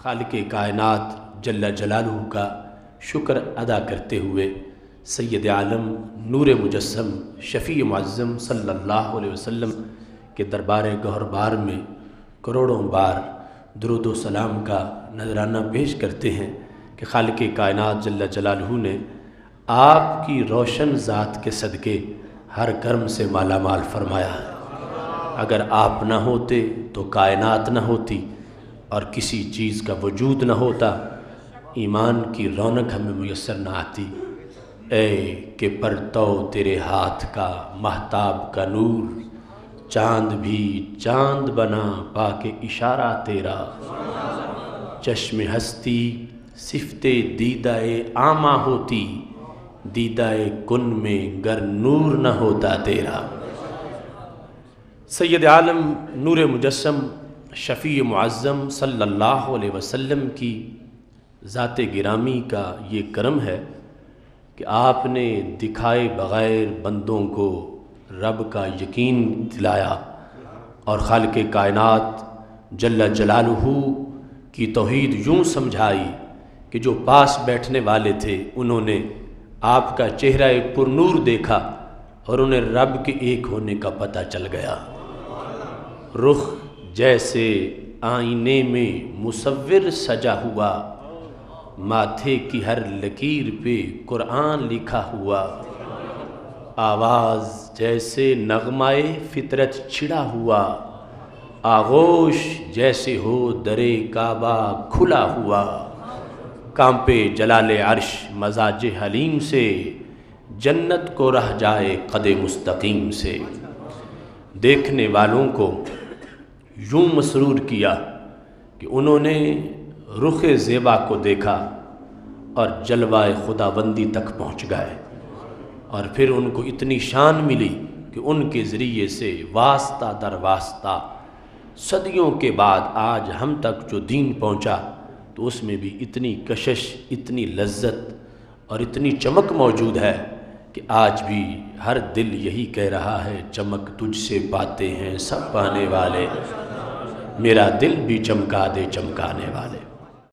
खाल के कायनात जल्ला जलालू का शुक्र अदा करते हुए सैद आलम नूर मुजस्म शफ़ी मुज़म अलैहि वसल्लम के दरबार गौरबार में करोड़ों बार दरुद सलाम का नजराना पेश करते हैं कि खाल के कायनात जल्ला जलालू ने आपकी रोशन ज़ात के सदक़े हर कर्म से माला माल फरमाया है। अगर आप ना होते तो कायनात ना होती और किसी चीज़ का वजूद न होता। ईमान की रौनक हमें मैसर न आती। ए, के परतो तेरे हाथ का महताब का नूर, चाँद भी चाँद बना पाके इशारा तेरा। चश्म हस्ती सिफते दीदाए आमा होती, दीदाए कुन में गर नूर न होता तेरा। सैद आलम नूर मुजस्म शफ़ी मुआज़म सल्लल्लाहु अलैहि वसल्लम की ज़ात गिरामी का ये करम है कि आपने दिखाए बग़ैर बंदों को रब का यकीन दिलाया और खाल के कायनात जल्ला जलालहू की तोहीद यूँ समझाई कि जो पास बैठने वाले थे, उन्होंने आपका चेहरा पुरनूर देखा और उन्हें रब के एक होने का पता चल गया। रुख जैसे आईने में मुसविर सजा हुआ, माथे की हर लकीर पे कुरान लिखा हुआ। आवाज़ जैसे नगमाए फितरत छिड़ा हुआ। आगोश जैसे हो दरे काबा खुला हुआ। कांपे जलाल अर्श मजाज हलीम से, जन्नत को रह जाए कद मुस्तकीम से। देखने वालों को यूँ मसरूर किया कि उन्होंने रुख ज़ेबा को देखा और जलवाए खुदाबंदी तक पहुँच गए। और फिर उनको इतनी शान मिली कि उनके ज़रिए से वास्ता दर वास्ता सदियों के बाद आज हम तक जो दीन पहुँचा तो उसमें भी इतनी कशश, इतनी लज्जत और इतनी चमक मौजूद है कि आज भी हर दिल यही कह रहा है, चमक तुझसे पाते हैं, सब पाने वाले। मेरा दिल भी चमका दे चमकाने वाले।